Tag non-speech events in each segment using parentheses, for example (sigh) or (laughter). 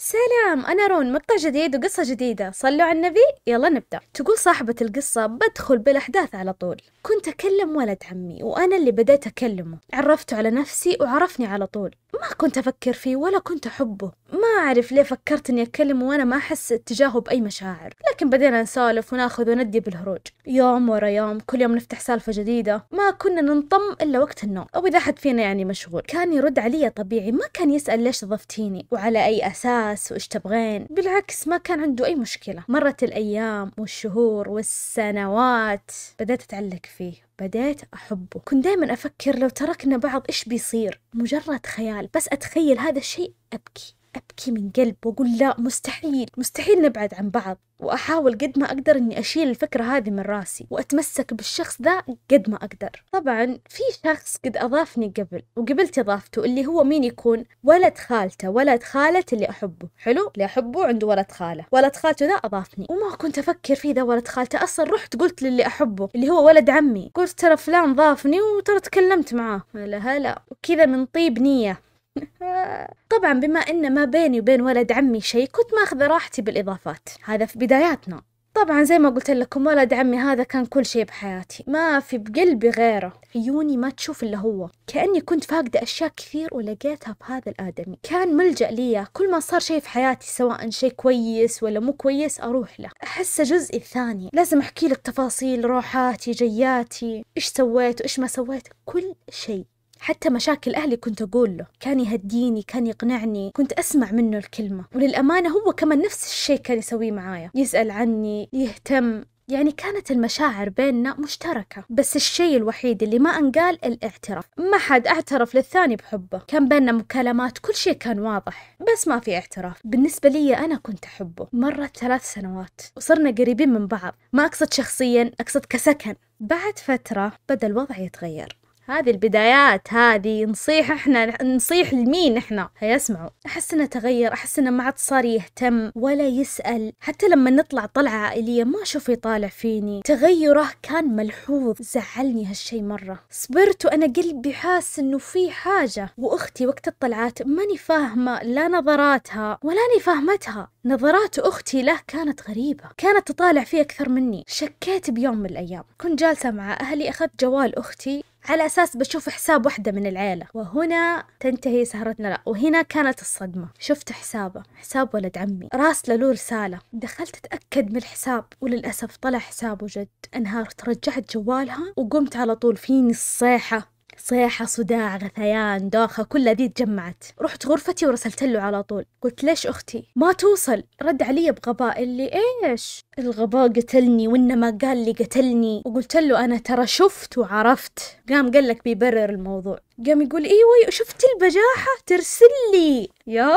سلام أنا رون مقطع جديد وقصة جديدة. صلوا على النبي يلا نبدأ. تقول صاحبة القصة بدخل بالأحداث على طول. كنت أكلم ولد عمي وأنا اللي بديت أكلمه. عرفته على نفسي وعرفني على طول. ما كنت أفكر فيه ولا كنت أحبه. ما أعرف ليه فكرت إني أكلمه وأنا ما أحس اتجاهه بأي مشاعر. لكن بدينا نسولف وناخذ وندي بالهروج. يوم ورا يوم كل يوم نفتح سالفة جديدة. ما كنا ننطم إلا وقت النوم. أو إذا حد فينا يعني مشغول. كان يرد علي طبيعي ما كان يسأل ليش ضفتيني وعلى أي أساس. وإيش تبغين. بالعكس ما كان عنده أي مشكلة. مرت الأيام والشهور والسنوات بدأت أتعلق فيه بديت أحبه. كنت دايما أفكر لو تركنا بعض إيش بيصير؟ مجرد خيال. بس أتخيل هذا الشيء أبكي. أبكي من قلب وأقول لا مستحيل مستحيل نبعد عن بعض. وأحاول قد ما أقدر إني أشيل الفكرة هذه من راسي وأتمسك بالشخص ذا قد ما أقدر. طبعا في شخص قد أضافني قبل وقبلت إضافته اللي هو مين يكون؟ ولد خالته ولد خالة اللي أحبه. حلو؟ اللي أحبه عنده ولد خالة. ولد خالته ذا أضافني. وما كنت أفكر فيه ذا ولد خالته. أصلا رحت قلت للي أحبه اللي هو ولد عمي. قلت ترى فلان ضافني وترى تكلمت معاه. هلا هلا وكذا من طيب نية. (laughs) طبعا بما إن ما بيني وبين ولد عمي شيء كنت ماخذه راحتي بالإضافات. هذا في بداياتنا. طبعا زي ما قلت لكم ولد عمي هذا كان كل شيء بحياتي. ما في بقلبي غيره. عيوني ما تشوف إلا هو. كأني كنت فاقدة أشياء كثير ولقيتها بهذا الآدمي. كان ملجأ لي كل ما صار شيء في حياتي سواء شيء كويس ولا مو كويس أروح له. احسه جزء الثاني لازم أحكي لك تفاصيل روحاتي جياتي. إيش سويت وإيش ما سويت؟ كل شيء. حتى مشاكل أهلي كنت أقول له كان يهديني كان يقنعني كنت أسمع منه الكلمة. وللأمانة هو كمان نفس الشيء كان يسويه معايا. يسأل عني يهتم. يعني كانت المشاعر بيننا مشتركة. بس الشيء الوحيد اللي ما انقال الاعتراف. ما حد اعترف للثاني بحبه. كان بيننا مكالمات كل شيء كان واضح. بس ما في اعتراف. بالنسبة لي أنا كنت أحبه. مرت ثلاث سنوات. وصرنا قريبين من بعض. ما أقصد شخصيا أقصد كسكن. بعد فترة بدأ الوضع يتغير. هذه البدايات هذه نصيح إحنا نصيح لمين إحنا؟ هيسمعوا. أحس إنه تغير أحس إنه ما عاد صار يهتم ولا يسأل. حتى لما نطلع طلعة عائلية ما أشوف يطالع فيني. تغيره كان ملحوظ. زعلني هالشي مرة. صبرت وأنا قلبي حاس إنه في حاجة. وأختي وقت الطلعات ماني فاهمة لا نظراتها ولاني فاهمتها. نظرات أختي له كانت غريبة. كانت تطالع فيه أكثر مني. شكيت بيوم من الأيام. كنت جالسة مع أهلي أخذت جوال أختي. على أساس بشوف حساب واحدة من العيلة وهنا تنتهي سهرتنا. لا وهنا كانت الصدمة. شفت حسابه حساب ولد عمي. راسله له رسالة دخلت أتأكد من الحساب وللأسف طلع حسابه جد. انهارت رجعت جوالها وقمت على طول. فيني الصيحة. صيحة صداع غثيان دوخة كلها ذي تجمعت. رحت غرفتي ورسلت له على طول. قلت ليش أختي؟ ما توصل. رد علي بغباء اللي إيش؟ الغباء قتلني وإنما قال لي قتلني. وقلت له أنا ترى شفت وعرفت. قام قال لك بيبرر الموضوع. قام يقول إيوه شفت البجاحة؟ ترسل لي. يا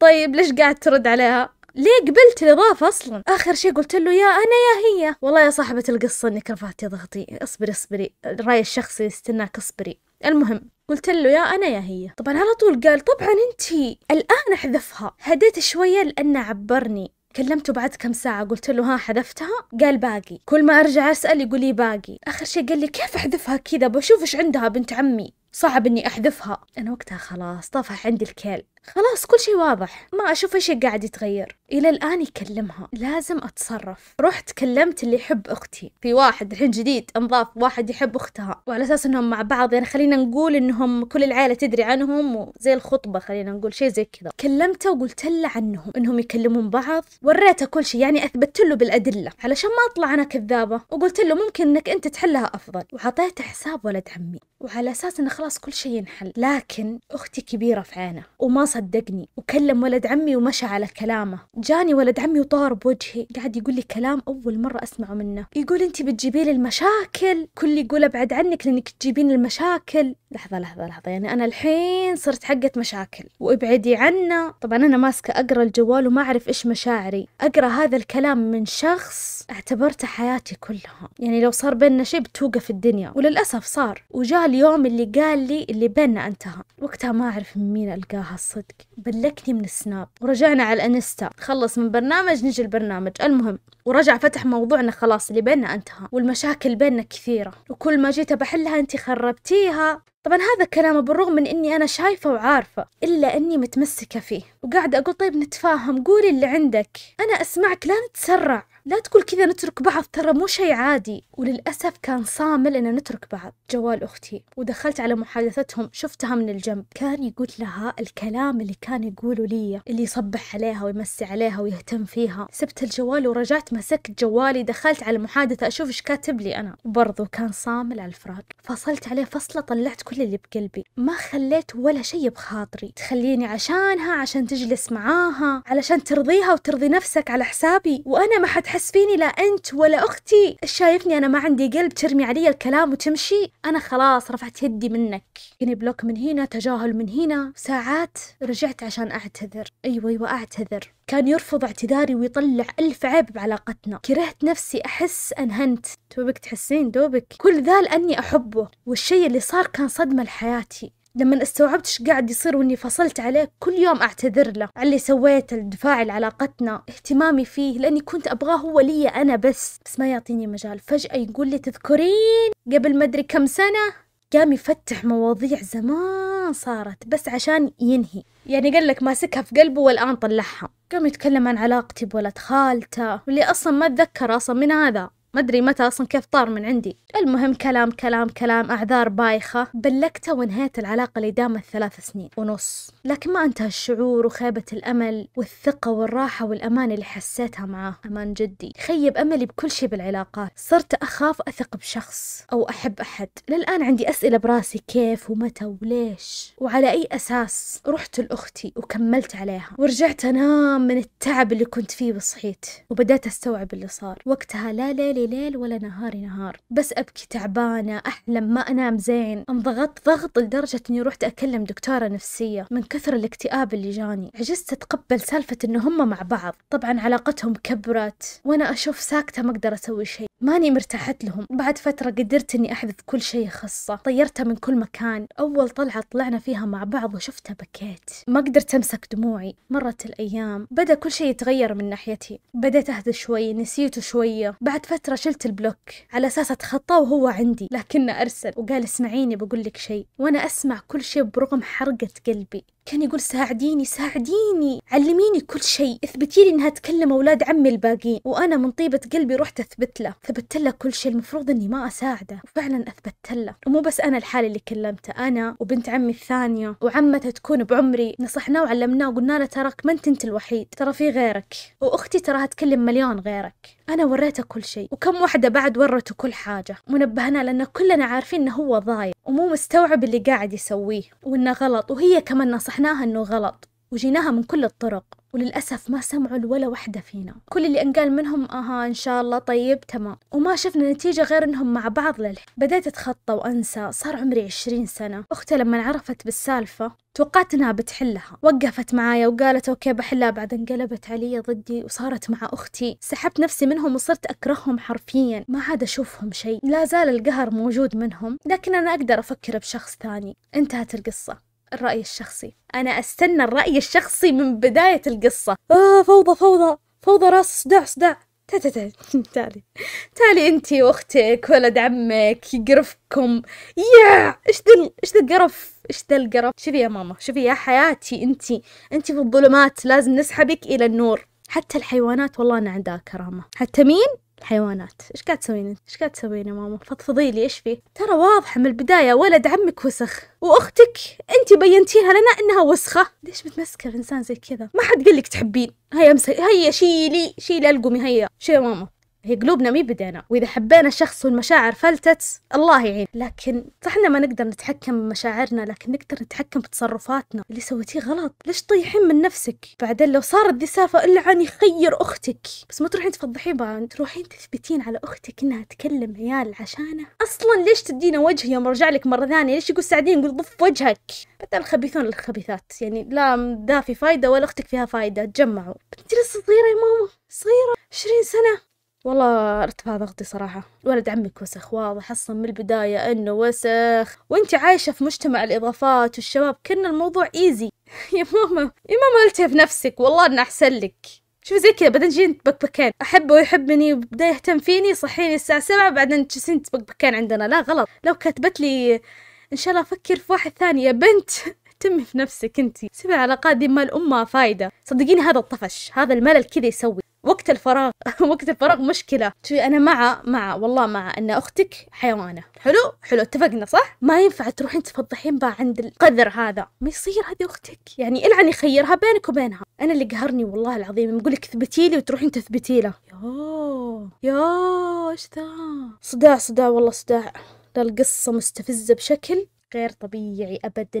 طيب ليش قاعد ترد عليها؟ ليه قبلت الإضافة أصلا؟ آخر شي قلت له يا أنا يا هي. والله يا صاحبة القصة إنك رفعتي ضغطي. اصبري اصبري. الرأي الشخصي يستناك اصبري. المهم قلت له يا أنا يا هي. طبعا على طول قال طبعا أنتي الآن أحذفها. هديت شوية لأنه عبرني. كلمته بعد كم ساعة قلت له ها حذفتها؟ قال باقي. كل ما أرجع أسأل يقول لي باقي. آخر شي قال لي كيف أحذفها كذا؟ بشوف إيش عندها بنت عمي. صعب إني أحذفها. أنا وقتها خلاص طفح عندي الكيل. خلاص كل شيء واضح. ما أشوف إيش قاعد يتغير. إلى الآن يكلمها. لازم أتصرف. رحت كلمت اللي يحب أختي. في واحد الحين جديد انضاف واحد يحب أختها. وعلى أساس إنهم مع بعض يعني خلينا نقول إنهم كل العائلة تدري عنهم وزي الخطبة خلينا نقول شيء زي كذا. كلمته وقلت له عنهم إنهم يكلمون بعض. وريته كل شيء يعني أثبت له بالأدلة. علشان ما أطلع أنا كذابة. وقلت له ممكن إنك أنت تحلها أفضل. وعطيته حساب ولد عمي. وعلى أساس إنه خلاص كل شيء ينحل. لكن أختي كبيرة في عينه. وما صدقني. وكلم ولد عمي ومشى على كلامه. جاني ولد عمي وطار بوجهي. قاعد يقول لي كلام أول مرة أسمعه منه. يقول أنت بتجيبي لي المشاكل؟ كل يقول أبعد عنك لأنك تجيبين المشاكل. لحظة لحظة لحظة. يعني أنا الحين صرت حقة مشاكل وابعدي عنا طبعا أنا ماسكة أقرأ الجوال وما أعرف إيش مشاعري. أقرأ هذا الكلام من شخص اعتبرته حياتي كلها. يعني لو صار بيننا شيء بتوقف الدنيا. وللأسف صار. وجاء اليوم اللي قال لي اللي بيننا انتهى. وقتها ما أعرف من مين ألقاها الصدق. بلكني من السناب ورجعنا على الانستا. خلص من برنامج نجي البرنامج. المهم ورجع فتح موضوعنا خلاص اللي بيننا انتهى والمشاكل بيننا كثيرة. وكل ما جيت بحلها أنت خربتيها. طبعا هذا كلامه بالرغم من إني أنا شايفة وعارفة إلا إني متمسكة فيه. وقاعدة أقول طيب نتفاهم قولي اللي عندك. أنا أسمعك لا نتسرع. لا تقول كذا نترك بعض ترى مو شيء عادي. وللأسف كان صامل إن نترك بعض جوال أختي. ودخلت على محادثتهم شفتها من الجنب. كان يقول لها الكلام اللي كان يقوله لي اللي يصبح عليها ويمسي عليها ويهتم فيها. سبت الجوال ورجعت مسكت جوالي دخلت على المحادثة أشوف إيش كاتب لي أنا. وبرضه كان صامل على الفراق فصلت عليه فصلة طلعت كل اللي بقلبي. ما خليت ولا شيء بخاطري. تخليني عشانها عشان تجلس معاها علشان ترضيها وترضي نفسك على حسابي. وأنا ما حد تحس فيني لا أنت ولا أختي. شايفني أنا ما عندي قلب ترمي علي الكلام وتمشي. أنا خلاص رفعت يدي منك. يعني block من هنا تجاهل من هنا. ساعات رجعت عشان أعتذر. أيوة أيوة أعتذر. كان يرفض اعتذاري ويطلع ألف عيب بعلاقتنا. كرهت نفسي أحس أنهنت. دوبك تحسين دوبك. كل ذا لأني أحبه. والشي اللي صار كان صدمة لحياتي. لما استوعبت إيش قاعد يصير وإني فصلت عليه كل يوم أعتذر له على اللي سويته الدفاع لعلاقتنا اهتمامي فيه لأني كنت أبغاه هو لي أنا بس. بس ما يعطيني مجال. فجأة يقول لي تذكرين؟ قبل ما أدري كم سنة؟ قام يفتح مواضيع زمان صارت بس عشان ينهي. يعني قال لك ماسكها في قلبه والآن طلعها. قام يتكلم عن علاقتي بولد خالته واللي أصلا ما أتذكر أصلا من هذا. ما أدري متى أصلا كيف طار من عندي. المهم كلام كلام كلام أعذار بايخة. بلكته وانهيت العلاقة اللي دامت ثلاث سنين ونص. لكن ما انتهى الشعور وخيبة الأمل والثقة والراحة والأمان اللي حسيتها معاه أمان جدي. خيب أملي بكل شيء بالعلاقات. صرت أخاف أثق بشخص أو أحب أحد. للآن عندي أسئلة براسي كيف ومتى وليش. وعلى أي أساس رحت لأختي وكملت عليها. ورجعت أنام من التعب اللي كنت فيه وصحيت. وبدأت أستوعب اللي صار. وقتها لا ليلي ليل ولا نهاري نهار. بس أبكي تعبانة أحلم ما أنام زين. انضغطت ضغط لدرجة إني رحت أكلم دكتورة نفسية من كثر الاكتئاب اللي جاني. عجزت أتقبل سالفة إنه هم مع بعض. طبعا علاقتهم كبرت وأنا أشوف ساكتة ما أقدر أسوي شيء. ماني مرتاحت لهم. بعد فترة قدرت إني أحذف كل شيء خصه طيرتها من كل مكان. أول طلعة طلعنا فيها مع بعض وشفتها بكيت. ما قدرت أمسك دموعي. مرت الأيام. بدأ كل شيء يتغير من ناحيتي. بديت أهدى شوي. نسيته شوية. بعد فترة شلت البلوك. على أساس أتخطى وهو عندي. لكنه أرسل. وقال اسمعيني بقول لك شيء وأنا أسمع كل شيء برغم حرقة قلبي. كان يقول ساعديني ساعديني علميني كل شيء. اثبتي لي إنها تكلم أولاد عمي الباقيين. وأنا من طيبة قلبي رحت أثبت له. ثبت له كل شيء المفروض إني ما أساعده. وفعلا اثبتت له. ومو بس أنا الحالي اللي كلمته أنا وبنت عمي الثانية وعمته تكون بعمري. نصحناه وعلمناه وقلنا له تراك ما أنت أنت الوحيد ترى في غيرك. وأختي تراها تكلم مليون غيرك. أنا وريته كل شيء. وكم واحدة بعد ورته كل حاجة. ونبهنا لأن كلنا عارفين إنه هو ضايع. ومو مستوعب اللي قاعد يسويه وإنه غلط. وهي كمان نصحناها إنه غلط. وجيناها من كل الطرق وللأسف ما سمعوا لولا وحدة فينا. كل اللي انقال منهم أها إن شاء الله طيب تمام. وما شفنا نتيجة غير إنهم مع بعض للح. بديت أتخطى وأنسى صار عمري عشرين سنة. أختي لما عرفت بالسالفة توقعت إنها بتحلها. وقفت معايا وقالت أوكي بحلها بعد انقلبت علي ضدي وصارت مع أختي. سحبت نفسي منهم وصرت أكرههم حرفيا. ما عاد أشوفهم شيء. لا زال القهر موجود منهم لكن أنا أقدر أفكر بشخص ثاني. انتهت القصة. الرأي الشخصي. أنا أستنى الرأي الشخصي من بداية القصة. آه فوضى فوضى فوضى راس صداع صداع. تعالي (laughs) تعالي انتي وأختك ولد عمك يقرفكم يا! إيش ذا إيش ذا القرف؟ إيش ذا القرف؟ شوفي يا ماما شوفي يا حياتي انتي انتي في الظلمات لازم نسحبك إلى النور. حتى الحيوانات والله أنا عندها كرامة. حتى مين؟ الحيوانات إيش قاعد تسوين إيش قاعد تسوين يا ماما؟ فضفضي لي إيش في؟ ترى واضحة من البداية ولد عمك وسخ وأختك أنت بينتيها لنا إنها وسخة. ليش متمسكه بإنسان زي كذا؟ ما حد قال لك تحبين. هيا امسك هيا شيلي شيلي ألقمي هيا. شي يا ماما؟ هي قلوبنا مي بدينا. وإذا حبينا الشخص والمشاعر فلتت الله يعين. لكن صحنا ما نقدر نتحكم بمشاعرنا لكن نقدر نتحكم بتصرفاتنا. اللي سويتيه غلط. ليش طيحين من نفسك؟ بعدين لو صارت دي سالفه إلا عن يخير أختك. بس ما تروحين تفضحين بقى. تروحين تثبتين على أختك إنها تكلم عيال عشانه. أصلا ليش تدينا وجه يوم رجع لك مرة ثانية؟ ليش يقول ساعدين؟ يقول ضف وجهك. بدل الخبيثون للخبيثات. يعني لا دا في فايدة ولا أختك فيها فايدة. تجمعوا. انت لسه صغيرة يا ماما. صغيرة. 20 سنة. والله أرتفع ضغطي صراحة. ولد عمك وسخ واضح أصلا من البداية إنه وسخ. وإنت عايشة في مجتمع الإضافات والشباب كنا الموضوع إيزي (laughs) يا ماما يا ماما التف نفسك. والله إنه أحسن لك. شوف زي كذا بعدين تجين تبكبكين. أحبه ويحبني وبدا يهتم فيني صحيني الساعة سبعة بعدين تجلسين تبكبكين عندنا. لا غلط. لو كتبت لي إن شاء الله أفكر في واحد ثاني. يا بنت (laughs) اهتمي في نفسك انتي سيب العلاقات دي مال أمها فايدة. صدقيني هذا الطفش هذا الملل كذا يسوي. وقت الفراغ. (laughs) وقت الفراغ مشكلة. شوفي أنا مع مع والله مع أن أختك حيوانة. حلو؟ حلو. اتفقنا صح؟ ما ينفع تروحين تفضحين بقى عند القذر هذا. ما يصير هذه أختك. يعني إلعن يخيرها بينك وبينها. أنا اللي قهرني والله العظيم. نقول لك اثبتي لي وتروحين تثبتي له. يا إيش ذا؟ صداع صداع والله صداع. القصة مستفزة بشكل غير طبيعي أبدا.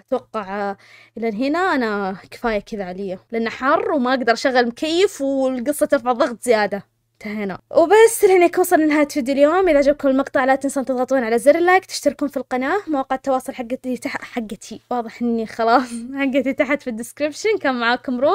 أتوقع إلى هنا أنا كفاية كذا علي. لأنه حر وما أقدر أشغل مكيف والقصة ترفع ضغط زيادة. انتهينا. وبس لهنا يكون وصلنا لنهاية فيديو اليوم. إذا عجبكم المقطع لا تنسون تضغطون على زر ال like تشتركون في القناة. مواقع التواصل حقتي تحت حقتي. واضح إني خلاص (laughs) حقتي تحت في ال description كان معاكم رون.